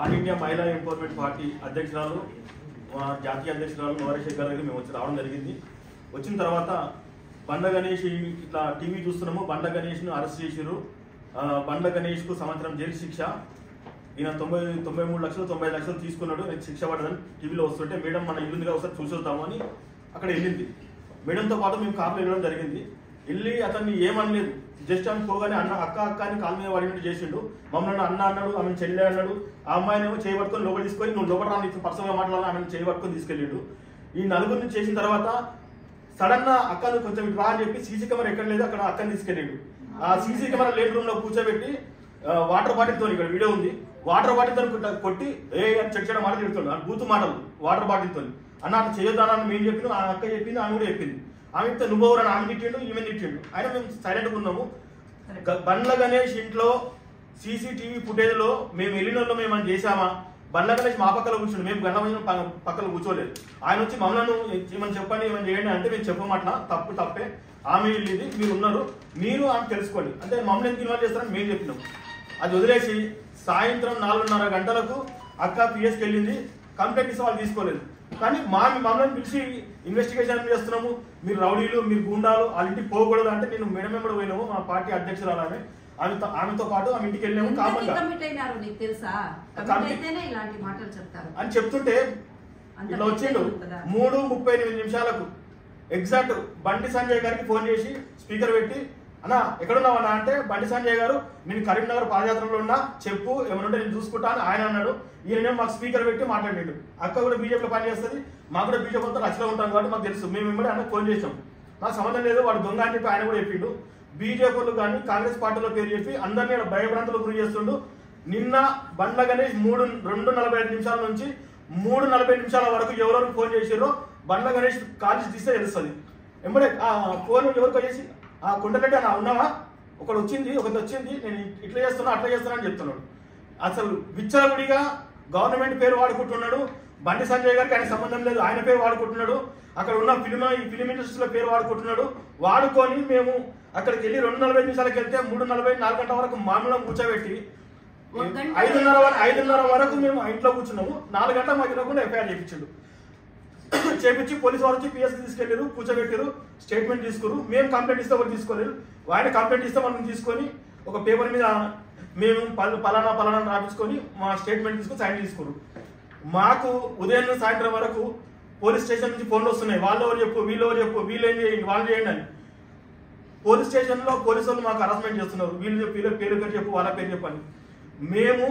All India Mahila empowerment party అధ్యక్షురాలు జాతీయ అధ్యక్షురాలు నవరేశ్వర్ గారికి మేము వచ్చి రావడం జరిగింది. వచ్చిన తర్వాత బండ గణేష్ ఇట్లా టీవీ చూస్తున్నాము. బండ గణేష్ను అరెస్ట్ చేసిర్రు. బండ గణేష్కు సంవత్సరం జైలు శిక్ష. ఈయన తొంభై తొంభై మూడు లక్షలు తొంభై లక్షలు తీసుకున్నాడు. నేను శిక్ష పడదని టీవీలో వస్తుంటే మేడం మన ఇల్లుందిగా ఒకసారి చూసొద్దాము అని అక్కడ వెళ్ళింది. మేడంతో పాటు మేము కార్లో వెళ్ళడం జరిగింది. వెళ్ళి అతన్ని ఏమనలేదు. జస్ట్ ఆమె పోగానే అన్న అక్క అక్క అని కాలు మీద వాడినట్టు చేసిండు. మమ్మల్ని అన్న అన్నాడు ఆమెను చెల్లె అన్నాడు. ఆ అమ్మాయినేమో చేయబట్టుకొని లోపల తీసుకొని నువ్వు లోపల రాని పర్సనల్గా మాట్లాడాలని ఆమెను చేయబట్టుకొని తీసుకెళ్ళిండు. ఈ నలుగురిని చేసిన తర్వాత సడన్గా అక్కను కొంచెం రా అని చెప్పి సీసీ కెమెరా ఎక్కడ లేదు అక్కడ అక్కని తీసుకెళ్ళిండు. ఆ సీసీ కెమెరా లేట్ రూమ్లో కూర్చోబెట్టి వాటర్ బాటిల్తో ఇక్కడ వీడియో ఉంది. వాటర్ బాటిల్తో కొట్ట- కొట్టి ఏ అని చెక్ చేయడం మాట తిడుతుంది ఆ బూతు మాటలు వాటర్ బాటిల్తో అన్న అట్లా చేయొద్దానని మేము చెప్పిన ఆ అక్క చెప్పింది ఆమె కూడా చెప్పింది. ఆమె నువ్వు ఎవరని ఆమె తిట్టిండు ఈమె తిట్టిండు. అయినా మేము సైలెంట్గా ఉన్నాము. బండ్ల గణేష్ ఇంట్లో సీసీటీవీ ఫుటేజ్లో మేము వెళ్ళిన వాళ్ళు మేము అని చేశామా? బండ్ల గణేష్ మా పక్కన కూర్చుండు. మేము గంట పక్కన కూర్చోలేదు. ఆయన వచ్చి మమ్మల్ని ఏమని చెప్పండి ఏమని చేయండి అంటే మేము చెప్పమాట తప్పు తప్పే. ఆమె వెళ్ళింది మీరు ఉన్నారు. మీరు ఆమె తెలుసుకోండి. అంటే మమ్మల్ని ఎందుకు ఇన్వాల్వ్ చేస్తారని మేము చెప్పినాం. అది వదిలేసి సాయంత్రం నాలుగున్నర గంటలకు అక్క పిఎస్కి వెళ్ళింది. కంప్లైంట్ ఇస్తే వాళ్ళు తీసుకోలేదు. కానీ మా మమ్మల్ని పిలిచి ఇన్వెస్టిగేషన్ చేస్తున్నాము? మీరు రౌడీలు మీరు గుండాలు వాళ్ళ ఇంటికి పోకూడదు అంటే నేను మేడం వెంబడి పోయినాము. మా పార్టీ అధ్యక్షురాలు ఆమె ఆమెతో ఆమెతో పాటు ఆమె ఇంటికి వెళ్ళాము కామన్గా కమిట్ అయినారు నీకు తెలుసా? Commit- కమిట్ అయితేనే ఇలాంటి మాటలు చెప్తారు. అని చెప్తుంటే ఇట్లా వచ్చిండు? మూడు ముప్పై ఎనిమిది నిమిషాలకు. ఎగ్జాక్ట్ బండి సంజయ్ గారికి ఫోన్ చేసి స్పీకర్ పెట్టి అన్నా ఎక్కడున్నావు అన్నా అంటే బండి సంజయ్ గారు నేను కరీంనగర్ పాదయాత్రలో ఉన్నా చెప్పు ఏమనుంటే నేను చూసుకుంటాను ఆయన అన్నాడు. ఈయన మాకు స్పీకర్ పెట్టి మాట్లాడాడు అక్క కూడా బీజేపీలో పని చేస్తుంది మాకు కూడా బీజేపీ అంతా ఉంటాం కాబట్టి మాకు తెలుసు. మేము వెంబడి ఆయన ఫోన్ చేసాం మాకు సంబంధం లేదు వాడు దొంగ అని చెప్పి ఆయన కూడా చెప్పిండు. బీజేపీలు కానీ కాంగ్రెస్ పార్టీలో పేరు చెప్పి అందరినీ ఈడ గురి చేస్తుండు. నిన్న బండ్ల గణేష్ మూడు రెండు నలభై ఐదు నిమిషాల నుంచి మూడు నలభై నిమిషాల వరకు ఎవరెవరు ఫోన్ చేసారో బండ్ల గణేష్ కాలేజ్ తీస్తే తెలుస్తుంది. ఎంబడే ఫోన్ ఎవరికి చేసి ఆ కుండలెడ్డి అన్న ఉన్నావా? ఒకడు వచ్చింది ఒకటి వచ్చింది నేను ఇట్లా చేస్తున్నా అట్లా చేస్తున్నా అని చెప్తున్నాడు. అసలు విచ్చలవిడిగా గవర్నమెంట్ పేరు వాడుకుంటున్నాడు. బండి సంజయ్ గారికి ఆయన సంబంధం లేదు ఆయన పేరు వాడుకుంటున్నాడు. అక్కడ ఉన్న ఫిలిం ఈ ఫిలిం ఇండస్ట్రీలో పేరు వాడుకుంటున్నాడు. వాడుకొని మేము అక్కడికి వెళ్ళి రెండు నలభై నిమిషాలకు వెళ్తే మూడు నలభై నాలుగు గంటల వరకు మామూలుగా కూర్చోబెట్టి ఐదున్నర వరకు ఐదున్నర వరకు మేము ఇంట్లో కూర్చున్నాము. నాలుగు గంటల మాకు ఇవ్వకుండా ఎఫ్ఐఆర్ చేయించిండు చేపించి పోలీసు వాళ్ళు వచ్చి పిఎస్కి తీసుకెళ్ళారు కూర్చోబెట్టారు స్టేట్మెంట్ తీసుకురు మేము కంప్లైంట్ ఇస్తే వాళ్ళు తీసుకోలేరు ఆయన కంప్లైంట్ ఇస్తే మనం తీసుకొని ఒక పేపర్ మీద మేము పల్- పలానా పలానా రాపించుకొని మా స్టేట్మెంట్ తీసుకొని సైన్ తీసుకురు మాకు ఉదయం సాయంత్రం వరకు పోలీస్ స్టేషన్ నుంచి ఫోన్లు వస్తున్నాయి. వాళ్ళు ఎవరు చెప్పు వీళ్ళు ఎవరు చెప్పు వీళ్ళు ఏం చేయండి వాళ్ళు చేయండి అని. పోలీస్ స్టేషన్లో పోలీసు వాళ్ళు మాకు హరాస్మెంట్ చేస్తున్నారు. వీళ్ళు చెప్పు వీళ్ళ పేరు పేరు చెప్పు వాళ్ళ పేరు చెప్పని మేము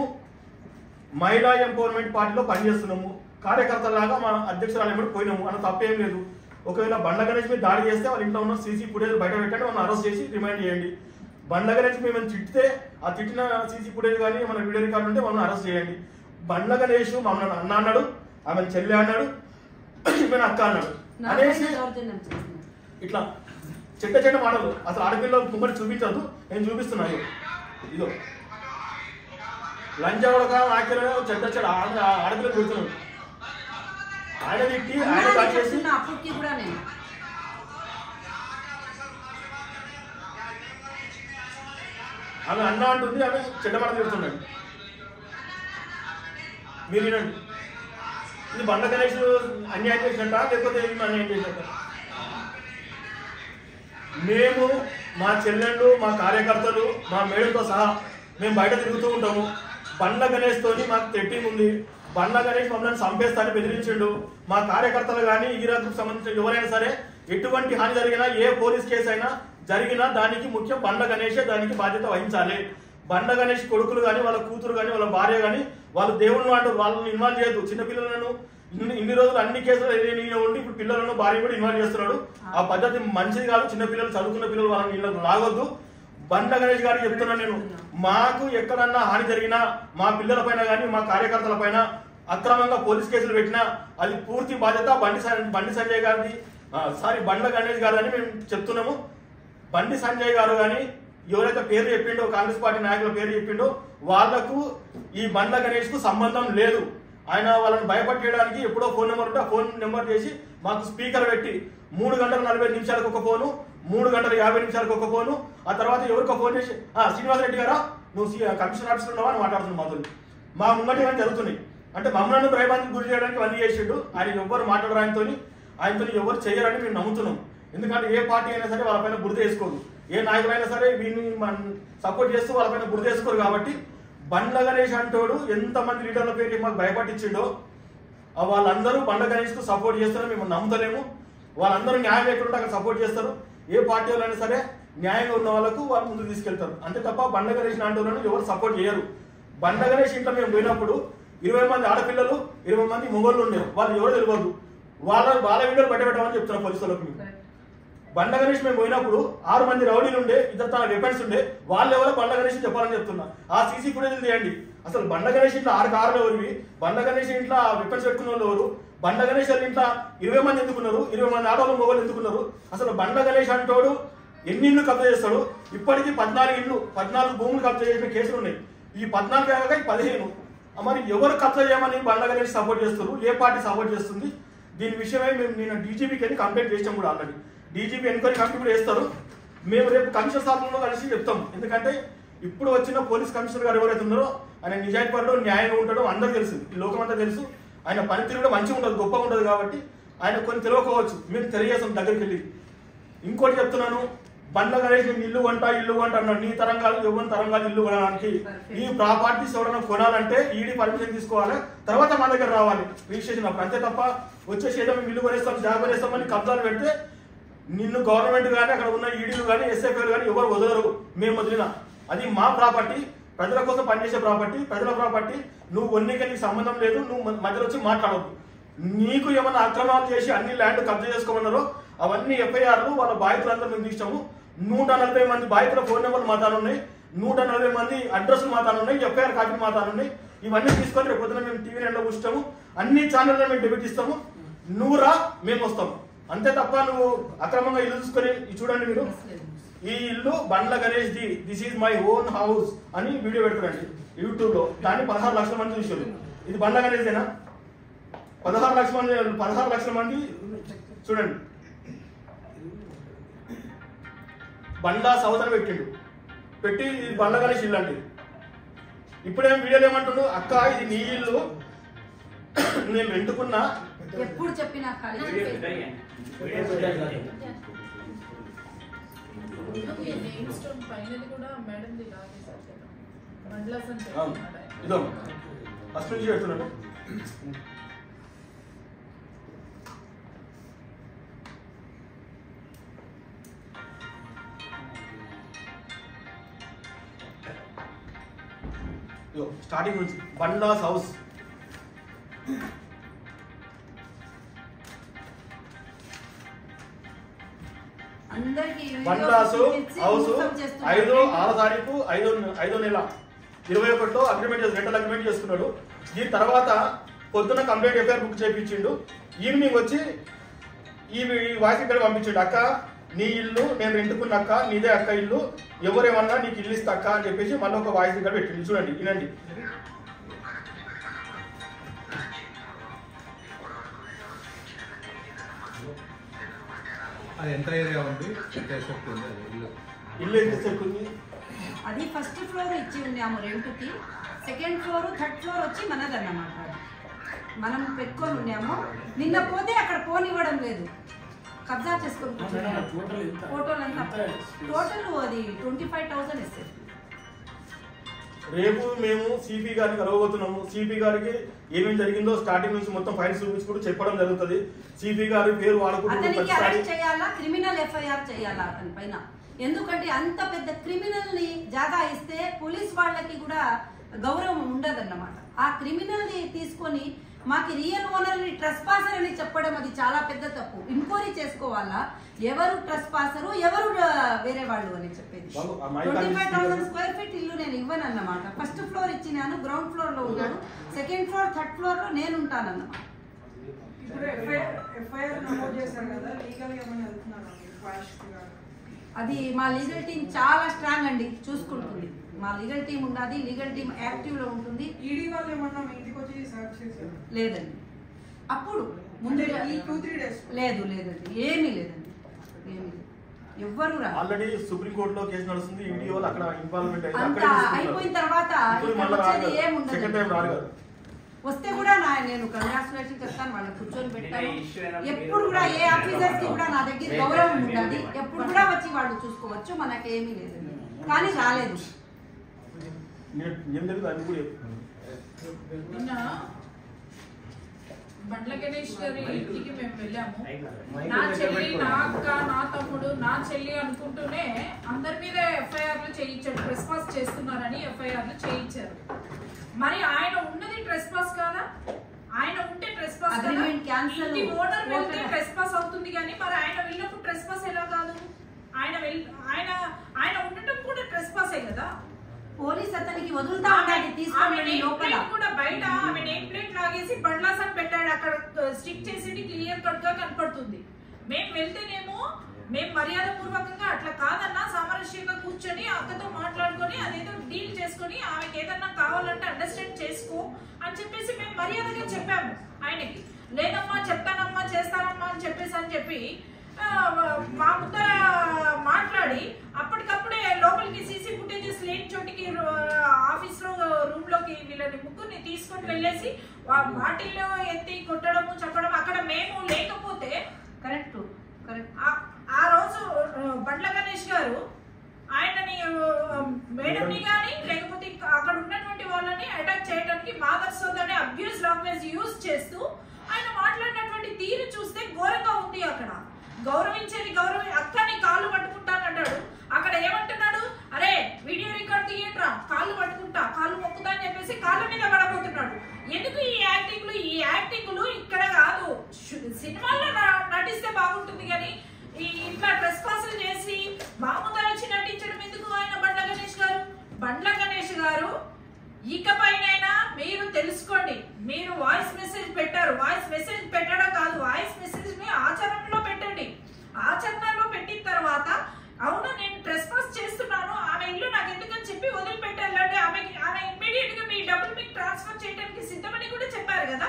మహిళా ఎంపవర్మెంట్ పార్టీలో పనిచేస్తున్నాము. కార్యకర్తలాగా మా అధ్యక్షురాలు ఏమిటి పోయినాము. అన్న తప్పేం లేదు. ఒకవేళ బండ్ల గణేష్ మీద దాడి చేస్తే వాళ్ళ ఇంట్లో ఉన్న సీసీ ఫుటేజ్ బయట పెట్టండి మనం అరెస్ట్ చేసి రిమైండ్ చేయండి. బండ్ల గణేష్ మేము తిట్టితే ఆ తిట్టిన సీసీ ఫుటేజ్ కానీ మన వీడియో రికార్డు ఉంటే మమ్మల్ని అరెస్ట్ చేయండి. బండ్ల గణేష్ మమ్మల్ని అన్న అన్నాడు ఆమె చెల్లి అన్నాడు ఈమెను అక్క అన్నాడు. అనేసి. ఇట్లా చెట్ట చెట్ట మాటలు. అసలు ఆడపిల్ల కుమ్మడి చూపించదు నేను చూపిస్తున్నా ఇగో. ఇదో లంచ ఉడక ఆఖరి చెట్ట చెట్ట ఆడ- ఆడపిల్ల కూర్చున్నాడు. ఆయన తిట్టి ఆయన ఉన్నాను కట్ చేసి చెప్తున్నా, అప్పటికి కూడా నేను. ఆమె అన్న అంటుంది ఆమె చెడ్డ మాట తిడుతున్నాడు మీరు వినండి. ఇది బండ గణేష్ అన్యాయం చేసినట్ట లేకపోతే ఈమె అన్యాయం చేసినట్ట మేము మా చెల్లెళ్ళు మా కార్యకర్తలు మా మేడంతో సహా మేము బయట తిరుగుతూ ఉంటాము. బండ్ల గణేష్ తోని మాకు తెట్టింగ్ ఉంది. బండ్ల గణేష్ మమ్మల్ని చంపేస్తానని బెదిరించిండు. మా కార్యకర్తలు కానీ ఈరోజు సంబంధించిన ఎవరైనా సరే ఎటువంటి హాని జరిగినా ఏ పోలీస్ కేసు అయినా జరిగినా దానికి ముఖ్యం బండ్ల గణేషే దానికి బాధ్యత వహించాలి. బండ గణేష్ కొడుకులు కానీ వాళ్ళ కూతురు కానీ వాళ్ళ భార్య కానీ వాళ్ళు దేవుని అంటారు వాళ్ళని ఇన్వాల్వ్ చేయొద్దు. చిన్నపిల్లలను ఇన్ని ఇన్ని రోజులు అన్ని కేసులు ఈయన ఉండి ఇప్పుడు పిల్లలను భార్య కూడా ఇన్వాల్వ్ చేస్తున్నాడు. ఆ పద్ధతి మంచిది కాదు. చిన్న పిల్లలు చదువుకున్న పిల్లలు వాళ్ళని ఇళ్ళకు లాగొద్దు. బండ్ల గణేష్ గారు చెప్తున్నా నేను. మాకు ఎక్కడన్నా హాని జరిగినా మా పిల్లలపైన కానీ మా కార్యకర్తల పైన అక్రమంగా పోలీస్ కేసులు పెట్టినా అది పూర్తి బాధ్యత బండి బండి సంజయ్ గారిది సారీ బండ్ల గణేష్ గారు అని మేము చెప్తున్నాము. బండి సంజయ్ గారు కానీ ఎవరైతే పేరు చెప్పిండో కాంగ్రెస్ పార్టీ నాయకుల పేరు చెప్పిండో వాళ్ళకు ఈ బండ్ల గణేష్కు సంబంధం లేదు. ఆయన వాళ్ళని భయపట్టేయడానికి ఎప్పుడో ఫోన్ నెంబర్ ఉంటే ఆ ఫోన్ నెంబర్ చేసి మాకు స్పీకర్ పెట్టి మూడు గంటల నలభై నిమిషాలకు ఒక ఫోను మూడు గంటల యాభై నిమిషాలకు ఒక ఫోను ఆ తర్వాత ఎవరికో ఫోన్ చేసి ఆ శ్రీనివాస రెడ్డి గారా? నువ్వు సి- కమిషనర్ ఆఫీస్లో ఉన్నావా? అని మాట్లాడుతున్నావు మాధురి. మా ముంగటి ఇవన్నీ జరుగుతున్నాయి. అంటే మమ్మల్ని భయభాంతికి గురి చేయడానికి అన్నీ చేసిండు. ఆయన ఎవ్వరు మాట్లాడరు ఆయనతో ఆయనతో ఎవరు చేయరని మేము నమ్ముతున్నాం. ఎందుకంటే ఏ పార్టీ అయినా సరే వాళ్ళపైన బురద వేసుకోదు ఏ నాయకుడైనా సరే వీళ్ళని సపోర్ట్ చేస్తూ వాళ్ళపైన బురద వేసుకోరు కాబట్టి బండ్ల గణేష్ అంటోడు ఎంతమంది లీడర్ల పేరు మాకు భయపట్టించిండో వాళ్ళందరూ బండ్ల గణేష్కు సపోర్ట్ చేస్తారు మేము నమ్ముతలేము. వాళ్ళందరూ న్యాయం ఎక్కడ అక్కడ సపోర్ట్ చేస్తారు. ఏ పార్టీ వాళ్ళైనా సరే న్యాయంగా ఉన్న వాళ్ళకు వాళ్ళు ముందుకు తీసుకెళ్తారు. అంతే తప్ప బండ గణేష్ అంటోళ్ళను ఎవరు సపోర్ట్ చేయరు. బండ గణేష్ ఇంట్లో మేము పోయినప్పుడు ఇరవై మంది ఆడపిల్లలు ఇరవై మంది మొగోళ్ళు ఉండేరు వాళ్ళు ఎవరు తెలియదు వాళ్ళ వాళ్ళ వీడియోలు బయటపెట్టమని చెప్తున్నారు పోలీసులకు. బండ గణేష్ మేము పోయినప్పుడు ఆరు మంది రౌడీలు ఉండే ఇద్దరు తన వెపన్స్ ఉండే వాళ్ళు ఎవరో బండ గణేష్ చెప్పాలని చెప్తున్నా ఆ సీసీ ఫుటేజ్ తీయండి. అసలు బండ గణేష్ ఇంట్లో ఆరు కార్లు ఎవరివి? బండ గణేష్ ఇంట్లో వెపన్స్ పెట్టుకున్న వాళ్ళు ఎవరు? బండ గణేష్ వాళ్ళ ఇంట్లో ఇరవై మంది ఎందుకున్నారు? ఇరవై మంది ఆడవాళ్ళు మొగలు ఎందుకున్నారు? అసలు బండ గణేష్ అంటోడు ఎన్ని ఇళ్ళు కబ్జా చేస్తాడు? ఇప్పటికీ పద్నాలుగు ఇళ్ళు పద్నాలుగు భూములు కబ్జా చేసిన కేసులు ఉన్నాయి. ఈ పద్నాలుగు కాక ఈ పదిహేను. మరి ఎవరు కబ్జా చేయమని బండ గణేష్ సపోర్ట్ చేస్తారు? ఏ పార్టీ సపోర్ట్ చేస్తుంది? దీని విషయమై మేము నేను డీజీపీకి వెళ్ళి కంప్లైంట్ చేసాం కూడా ఆల్రెడీ డీజీపీ ఎంక్వైరీ కమిటీ కూడా వేస్తారు మేము రేపు కమిషనర్ స్థాపనలో కలిసి చెప్తాం. ఎందుకంటే ఇప్పుడు వచ్చిన పోలీస్ కమిషనర్ గారు ఎవరైతే ఉన్నారో ఆయన నిజాయితీ పడడం న్యాయంగా ఉండడం అందరూ తెలుసు. ఈ లోకం అంతా తెలుసు. ఆయన పనితీరు కూడా మంచిగా ఉండదు గొప్పగా ఉండదు కాబట్టి ఆయన కొన్ని తెలియకపోవచ్చు. మేము తెలియజేస్తాం దగ్గరికి వెళ్ళి ఇంకోటి చెప్తున్నాను బండ్ల గణేష్ నేను ఇల్లు వంట ఇల్లు వంట అన్నాడు. నీ తరంగాలు ఎవరి తరంగాలు ఇల్లు కొనడానికి? ఈ ప్రాపర్టీస్ ఎవరైనా కొనాలంటే ఈడీ పర్మిషన్ తీసుకోవాలి. తర్వాత మా దగ్గర రావాలి. రిజిస్ట్రేషన్ అప్పుడు అంతే తప్ప వచ్చేసి ఏదో మేము ఇల్లు కొనేస్తాం జాబ్ కొనేస్తామని కబ్జాలు పెడితే నిన్ను గవర్నమెంట్ కానీ అక్కడ ఉన్న ఈడీలు కానీ ఎస్ఎఫ్ఐలు కానీ ఎవరు వదలరు. మేము వదిలిన. అది మా ప్రాపర్టీ. ప్రజల కోసం పనిచేసే ప్రాపర్టీ ప్రజల ప్రాపర్టీ నువ్వు కొన్నిక నీకు సంబంధం లేదు నువ్వు మధ్యలో వచ్చి మాట్లాడవద్దు నీకు ఏమైనా అక్రమాలు చేసి అన్ని ల్యాండ్ కబ్జా చేసుకోమన్నారో అవన్నీ ఎఫ్ఐఆర్లు వాళ్ళ బాధితులందరూ మేము తీసాము నూట నలభై మంది బాధితుల ఫోన్ నెంబర్లు మాతాను ఉన్నాయి. నూట నలభై మంది అడ్రస్లు మాతాను ఉన్నాయి. ఎఫ్ఐఆర్ కాపీ మాతాను ఉన్నాయి. ఇవన్నీ తీసుకొని రేపు పొద్దున మేము టీవీ నైన్లో కూర్చుంటాము. అన్ని ఛానల్లో మేము డెబిట్ ఇస్తాము. నువ్వు రా మేము వస్తాము. అంతే తప్ప నువ్వు అక్రమంగా ఇల్లు చూసుకొని ఇది చూడండి మీరు. ఈ ఇల్లు Bandla Ganesh the this is my own house అని వీడియో పెడుతున్నాండి యూట్యూబ్లో. దాన్ని పదహారు లక్షల మంది చూసారు ఇది బండ్ల గణేష్దేనా పదహారు లక్షల మంది పదహారు లక్షల మంది చూడండి. బండా సౌదన పెట్టిండు. పెట్టి ఇది బండ్ల గణేష్ ఇల్లు అంటే ఇప్పుడేం వీడియోలు ఏమంటుండు? అక్క ఇది నీ ఇల్లు. నేను రెంటుకున్నా. ఎప్పుడు చెప్పినా ఖాళీ నేమ్ స్టోన్ పైనది కూడా మేడం ది లాగేశారు కదా. మండలాస్ అని అవును. పెట్టుకున్నాడు ఆయన. ఇదో. ఫస్ట్ నుంచి పెడుతున్నాడు. ఇదో స్టార్టింగ్ నుంచి. బండాస్ హౌస్. బండాసు హౌస్ ఐదో ఆరో తారీఖు ఐదో ఐదో నెల. ఇరవై ఒకటిలో అగ్రిమెంట్ చేసి రెంటల్ అగ్రిమెంట్ చేసుకున్నాడు. దీని తర్వాత పొద్దున కంప్లైంట్ ఎఫ్ఐఆర్ బుక్ చేయించిండు ఈవినింగ్ వచ్చి ఈ వాయిస్ ఇక్కడ పంపించిండు. అక్క నీ ఇల్లు నేను రెంటుకున్న అక్క నీదే అక్క ఇల్లు. ఎవరేమన్నా నీకు ఇల్లు ఇస్తా అక్క అని చెప్పేసి మళ్ళీ ఒక వాయిస్ ఇక్కడ పెట్టిండు. చూడండి వినండి. అది ఎంత ఏరియా ఉంది. ఉంది అది ఇల్లు. ఇల్లు ఎంత చెక్కుంది అది ఫస్ట్ ఫ్లోర్ ఇచ్చి ఉన్నాము రెంట్కి. సెకండ్ ఫ్లోర్ థర్డ్ ఫ్లోర్ వచ్చి మనదన్నమాట మనం పెట్టుకొని ఉన్నాము. నిన్న పోతే అక్కడ పోనివ్వడం లేదు. కబ్జా చేసుకొని కూర్చున్నాము. ఫోటోలు అంతా టోటల్ అది ట్వంటీ ఫైవ్ థౌసండ్ ఇస్తారు రేపు మేము సిపి గారిని కలవబోతున్నాము. సిపి గారికి ఏమేమి జరిగిందో స్టార్టింగ్ నుంచి మొత్తం ఫైల్స్ చూపించుకుంటూ చెప్పడం జరుగుతుంది. సిపి గారి పేరు ఎందుకంటే అంత పెద్ద క్రిమినల్ని జాగా ఇస్తే పోలీస్ వాళ్ళకి కూడా గౌరవం ఉండదన్నమాట. ఆ క్రిమినల్ని తీసుకొని మాకు రియల్ ఓనర్ని ట్రస్ పాసర్ అని చెప్పడం అది చాలా పెద్ద తప్పు. ఎంక్వైరీ చేసుకోవాలా? ఎవరు ట్రస్ పాసరు ఎవరు వేరే వాళ్ళు అని చెప్పేది. Twenty five thousand square feet ఇల్లు నేను ఇవ్వను అన్నమాట ఫస్ట్ ఫ్లోర్ ఇచ్చినాను గ్రౌండ్ ఫ్లోర్లో ఉన్నాడు సెకండ్ ఫ్లోర్ థర్డ్ ఫ్లోర్లో నేను ఉంటానన్నమాట ఇప్పుడు ఎఫ్ఐఆర్ ఎఫ్ఐఆర్ నమోదు చేశారు కదా లీగల్ ఏమైనా వెళ్తున్నారా మీరు? క్వాష్ అది మా లీగల్ టీం చాలా స్ట్రాంగ్ అండి. చూసుకుంటుంది. మా లీగల్ టీం ఉన్నది లీగల్ టీం యాక్టివ్లో ఉంటుంది. ఈడీ వాళ్ళు ఏమన్నా మీ ఇంటికి వచ్చి సర్చ్ చేశారు? లేదండి. అప్పుడు ముందే ఈ టూ త్రీ డేస్ లేదు లేదండి. ఏమీ లేదండి. ఏమీ లేదు. ఎవ్వరు ఆల్రెడీ సుప్రీం కోర్టులో కేసు నడుస్తుంది ఈడీ వాళ్ళు అక్కడ ఇన్వాల్వ్మెంట్ అక్కడే అయిపోయిన తర్వాత. సెకండ్ టైం రాదు కదా. వస్తే కూడా నా నేను కంగ్రాచులేషన్ చెప్తాను వాళ్ళని కూర్చొని పెట్టాను. ఎప్పుడు కూడా ఏ ఆఫీసర్స్కి కూడా నా దగ్గర గౌరవం ఉండదు ఎప్పుడు కూడా వచ్చి వాళ్ళు చూసుకోవచ్చు మనకేమీ లేదు కానీ రాలేదు. నేను తెలియదు అది కూడా బండ్ల గణేష్ గారి ఇంటికి మేము వెళ్ళాము. నా చెల్లి నా అక్క నా తమ్ముడు నా చెల్లి అనుకుంటూనే అందరి మీద ఎఫ్ఐఆర్లు చేయించాడు ట్రెస్ పాస్ చేస్తున్నారని ఎఫ్ఐఆర్లు చేయించారు. మరి ఆయన ఉన్నది ట్రెస్ పాస్ కాదా? ఆయన ఉంటే ట్రెస్ పాస్. ఇంటి ఓనర్ వెళ్తే. ట్రెస్ పాస్ అవుతుంది కానీ మరి ఆయన వెళ్ళినప్పుడు ట్రెస్ పాస్ ఎలా కాదు? ఆయన ఆయన ఆయన ఉండటం కూడా ట్రెస్ పాసే కదా? పోలీస్ అతనికి వదులుతా ఉండాలి తీసుకొని నేమ్ లోపల. కూడా బయట ఆమె నేమ్ ప్లేట్ లాగేసి బండ్లాసన్ పెట్టాడు. అక్కడ స్టిక్ చేసేది క్లియర్ కట్గా కనపడుతుంది. మేము వెళ్తేనేమో మేము మర్యాద పూర్వకంగా అట్లా కాదన్నా సామరస్యంగా కూర్చొని అక్కతో మాట్లాడుకొని అదేదో డీల్ చేసుకొని ఆమెకి ఏదన్నా కావాలంటే అండర్స్టాండ్ చేసుకో అని చెప్పేసి మేము మర్యాదగా చెప్పాము. ఆయనకి లేదమ్మా చెప్తానమ్మా చేస్తానమ్మా అని చెప్పేసి అని చెప్పి మా ముందర మాట్లాడి అప్పటికప్పుడే లోపలికి సీసీ ఫుటేజెస్ లేని చోటికి ఆఫీస్లో రూమ్లోకి వీళ్ళని ముగ్గురిని తీసుకొని వెళ్ళేసి వాటిల్లో ఎత్తి కొట్టడము చెప్పడం అక్కడ మేము లేకపోతే కరెక్ట్ కరెక్ట్. ఆ- రోజు బండ్ల గణేష్ గారు ఆయనని మేడంని కానీ లేకపోతే అక్కడ ఉన్నటువంటి వాళ్ళని అటాక్ చేయడానికి మాదర్ సోదర్ని అబ్యూస్ లాంగ్వేజ్ యూజ్ చేస్తూ ఆయన మాట్లాడినటువంటి తీరు చూస్తే ఘోరంగా ఉంది అక్కడ. గౌరవించేది గౌరవ అత్తని కాళ్ళు పట్టుకుంటానంటాడు అక్కడ ఏమంటున్నాడు? అరే వీడియో రికార్డ్ తీయట్రా కాళ్ళు పట్టుకుంటా కాళ్ళు మొక్కుతా అని చెప్పేసి కాళ్ళ మీద పడబోతున్నాడు. ఎందుకు ఈ యాక్టింగ్లు? ఈ యాక్టింగ్లు ఇక్కడ కాదు. సినిమాల్లో నటిస్తే బాగుంటుంది కానీ ఈ ఇట్లా డ్రెస్ పాసులు చేసి మామూలు వచ్చి నటించడం ఎందుకు ఆయన బండ్ల గణేష్ గారు? బండ్ల గణేష్ గారు ఇకపైనైనా మీరు తెలుసుకోండి. మీరు వాయిస్ మెసేజ్ పెట్టారు. వాయిస్ మెసేజ్ పెట్టడం కాదు. వాయిస్ మెసేజ్ మీ ఆచరణలో పెట్టండి. ఆచరణలో పెట్టిన తర్వాత అవును నేను ట్రెస్ పాస్ చేస్తున్నాను ఆమె ఇల్లు నాకు ఎందుకని చెప్పి వదిలిపెట్టాలంటే ఆమెకి ఆమె ఇమ్మీడియట్గా మీ డబ్బులు మీకు ట్రాన్స్ఫర్ చేయడానికి సిద్ధమని కూడా చెప్పారు కదా?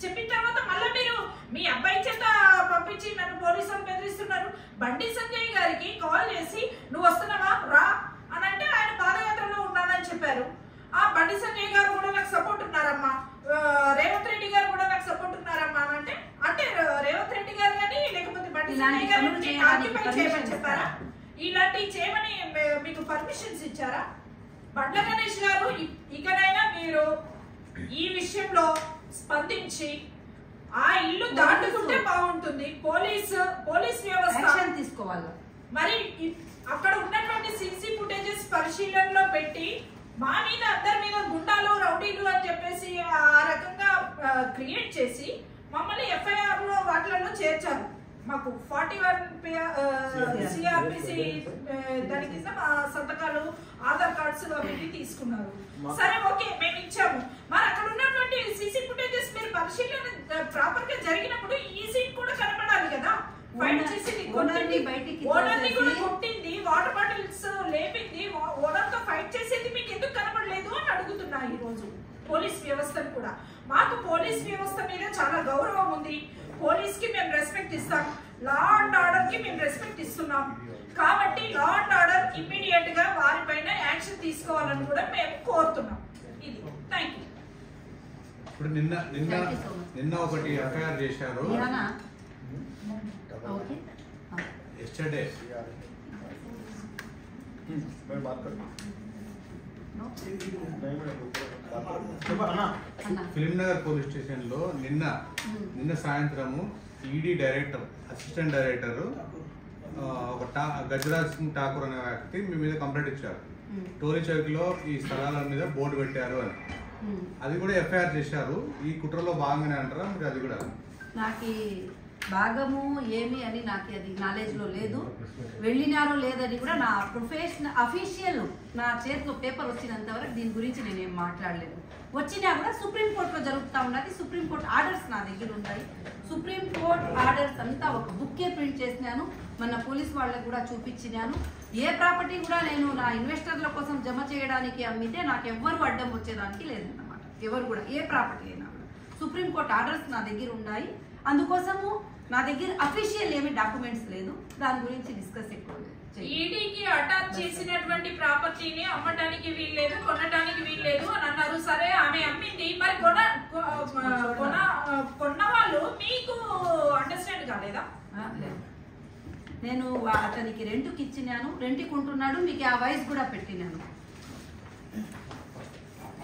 చెప్పిన తర్వాత మళ్ళీ మీరు మీ అబ్బాయి చేత పంపించి నన్ను పోలీసులు బెదిరిస్తున్నారు. బండి సంజయ్ గారికి కాల్ చేసి నువ్వు వస్తున్నావా? రా అని అంటే ఆయన పాదయాత్రలో ఉన్నానని చెప్పారు ఆ బండి సంజయ్ గారు కూడా నాకు సపోర్ట్ ఉన్నారమ్మా ఆ, రేవంత్ రెడ్డి గారు కూడా నాకు సపోర్ట్ ఉన్నారమ్మా అని అంటే అంటే రేవంత్ రెడ్డి గారు కానీ ఇలాంటి పనులు చేయమని చెప్పారా? ఇలాంటివి చేయమని మీకు పర్మిషన్స్ ఇచ్చారా? బండ్ల గణేష్ గారు ఇకనైనా మీరు ఈ విషయంలో స్పందించి ఆ ఇల్లు దాటుకుంటే బాగుంటుంది. పోలీసు పోలీస్ వ్యవస్థ తీసుకోవాలి. మరి అక్కడ ఉన్నటువంటి సీసీ ఫుటేజెస్ పరిశీలనలో పెట్టి మా మీద అందరి మీద గుండాలు రౌడీలు అని చెప్పేసి ఆ రకంగా క్రియేట్ చేసి మమ్మల్ని ఎఫ్ఐఆర్లో వాటిలలో చేర్చారు. మాకు ఫార్టీ వన్ సిఆర్పిసి. దాని కింద మా సంతకాలు ఆధార్ కార్డ్స్ అవన్నీ తీసుకున్నారు. సరే ఓకే మేము ఇచ్చాము. మరి అక్కడ ఉన్నటువంటి సీసీ ఫుటేజెస్ మీరు పరిశీలన ప్రాపర్గా జరిగినప్పుడు ఈ సీన్ కూడా కనపడాలి కదా? ఫైట్ చేసింది ఓనర్ని కూడా కొట్టింది. వాటర్ బాటిల్స్ లేపింది. ఓనర్తో ఫైట్ చేసేది మీకు ఎందుకు కనపడలేదు అని అడుగుతున్నా ఈ రోజు పోలీస్ వ్యవస్థను కూడా. మాకు పోలీస్ వ్యవస్థ మీద చాలా గౌరవం ఉంది. పోలీస్కి మేము రెస్పెక్ట్ ఇస్తాం. లా అండ్ ఆర్డర్కి మేము రెస్పెక్ట్ ఇస్తున్నాం. కాబట్టి లా అండ్ ఆర్డర్ ఇమ్మీడియట్గా వారిపైన యాక్షన్ తీసుకోవాలని కూడా మేము కోరుతున్నాం. ఇది. థ్యాంక్ యూ ఇప్పుడు నిన్న నిన్న. నిన్న ఒకటి ఎఫ్ఐఆర్ చేశారు. మీరానా? ఓకే ఎస్టర్డే హ్మ్, ఫిలింనగర్ పోలీస్ స్టేషన్లో నిన్న నిన్న సాయంత్రము ఈడీ డైరెక్టర్ అసిస్టెంట్ డైరెక్టర్ ఒక టా గజరాజ్ సింగ్ ఠాకూర్ అనే వ్యక్తి మీ మీద కంప్లైంట్ ఇచ్చారు. టోలీ చౌక్లో ఈ స్థలాల మీద బోర్డు పెట్టారు అని. అది కూడా ఎఫ్ఐఆర్ చేశారు. ఈ కుట్రలో భాగంగానే అంటారా? మీరు అది కూడా? నాకు భాగము ఏమి అని నాకు అది నాలెడ్జ్లో లేదు. వెళ్ళినారో లేదని కూడా నా ప్రొఫెషనల్ అఫీషియల్ నా చేతిలో పేపర్ వచ్చినంత వరకు దీని గురించి నేనేం మాట్లాడలేదు. వచ్చినా కూడా సుప్రీంకోర్టులో జరుగుతూ ఉన్నది. సుప్రీంకోర్టు ఆర్డర్స్ నా దగ్గర ఉన్నాయి సుప్రీంకోర్టు ఆర్డర్స్ అంతా ఒక బుక్కే ప్రింట్ చేసినాను. మన పోలీస్ వాళ్ళకు కూడా చూపించినాను. ఏ ప్రాపర్టీ కూడా నేను నా ఇన్వెస్టర్ల కోసం జమ చేయడానికి అమ్మితే నాకు ఎవ్వరు అడ్డం వచ్చేదానికి లేదన్నమాట. ఎవరు కూడా ఏ ప్రాపర్టీ అయినా కూడా. సుప్రీంకోర్టు ఆర్డర్స్ నా దగ్గర ఉన్నాయి అందుకోసము నా దగ్గర అఫీషియల్ ఏమి డాక్యుమెంట్స్ లేదు. దాని గురించి డిస్కస్ ఎక్కువ. ఈడీకి అటాచ్ చేసినటువంటి ప్రాపర్టీని అమ్మటానికి వీల్లేదు కొనటానికి వీల్లేదు అని అన్నారు. సరే ఆమె అమ్మింది. మరి కొన కొన కొన్న వాళ్ళు మీకు అండర్స్టాండ్ కాలేదా. నేను అతనికి రెంట్కి ఇచ్చినాను. రెంట్కి ఉంటున్నాడు మీకు ఆ వయసు కూడా పెట్టినాను.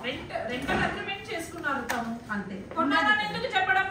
రెంట్ రెంటల్ అగ్రిమెంట్ చేసుకున్నారు తాము అంతే. కొన్నానని ఎందుకు చెప్పడం?